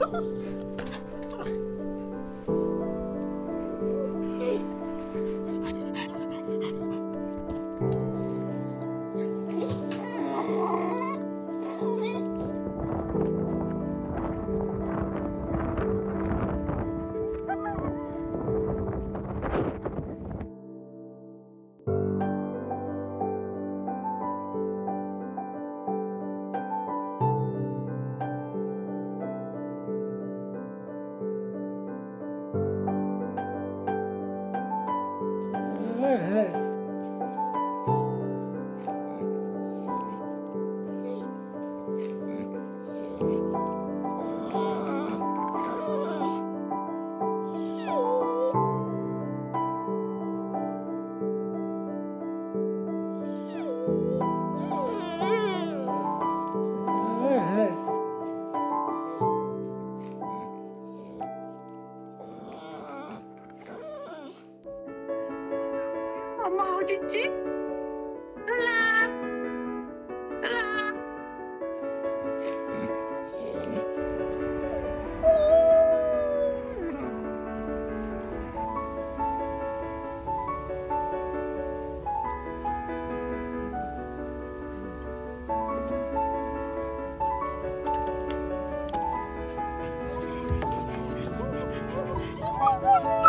ちょっと!哎。 엄마 어딨지? 설라 설라 Oh,